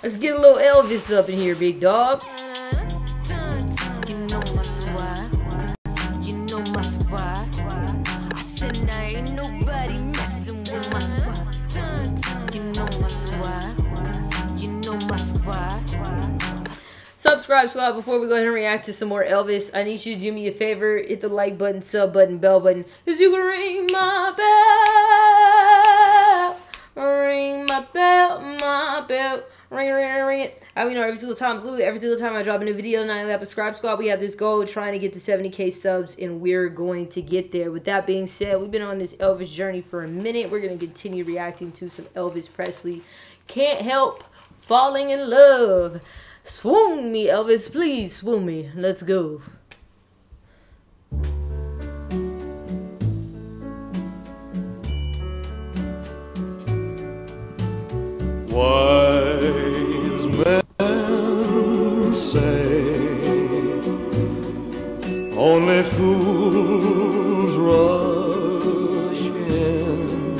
Let's get a little Elvis up in here, big dog. You know my squad. You know my squad. I said there ain't nobody messing with my squad. You know my squad. You know my squad. Subscribe, squad. Before we go ahead and react to some more Elvis, I need you to do me a favor. Hit the like button, sub button, bell button. Cause you can ring my bell. Ring my bell, Ring it, ring it, ring it. I mean, every single time, literally every single time I drop a new video, 9 11 subscribe squad, we have this goal trying to get to 70k subs, and we're going to get there. With that being said, we've been on this Elvis journey for a minute. We're going to continue reacting to some Elvis Presley. Can't help falling in love. Swoon me, Elvis. Please swoon me. Let's go. Fools rush in,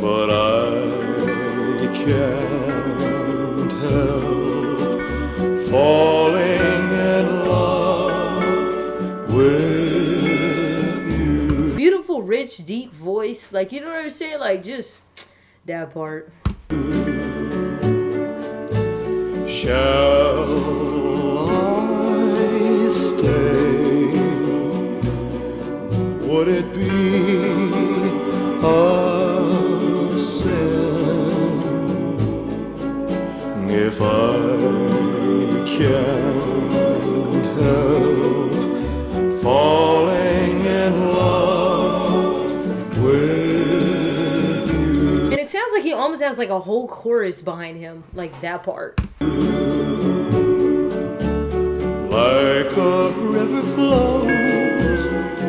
but I can't help falling in love with you. Beautiful, rich, deep voice. Like, you know what I'm saying? Like, just that part. Shall if I can't help falling in love with you? And it sounds like he almost has like a whole chorus behind him. Like that part. Like a river flows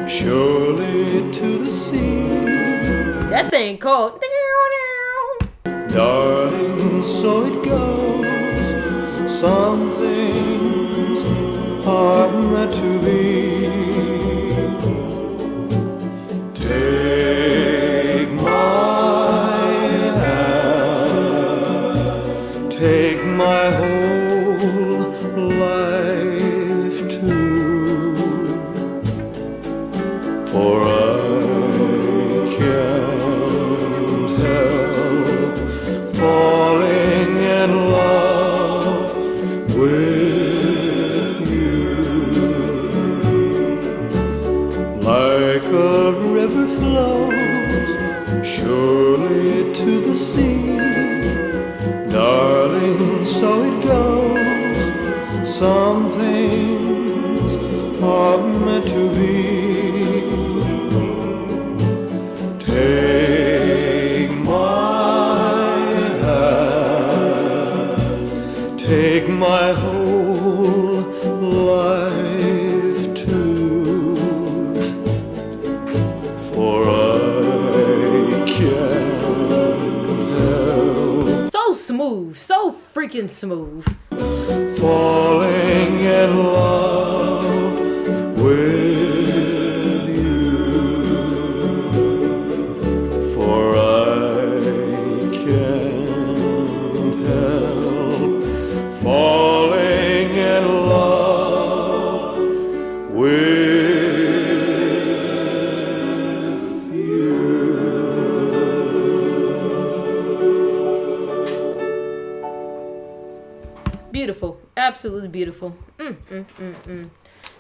surely to the sea. That thing called. Darling, so it goes. Some Like a river flows surely to the sea. Darling, so it goes. Some things are meant to be. Smooth. So freaking smooth. falling in love Absolutely beautiful. Mm, mm, mm, mm.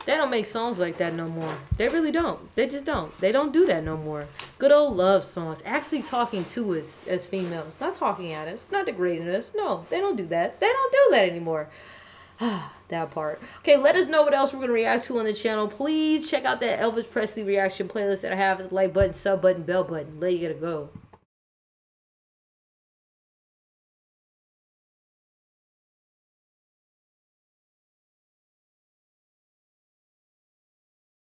They don't make songs like that no more. They really don't. They just don't. They don't do that no more. Good old love songs. Actually talking to us as females. Not talking at us. Not degrading us. No, they don't do that. They don't do that anymore. that part. Okay, let us know what else we're going to react to on the channel. Please check out that Elvis Presley reaction playlist that I have. The like button, sub button, bell button. Let you get to go.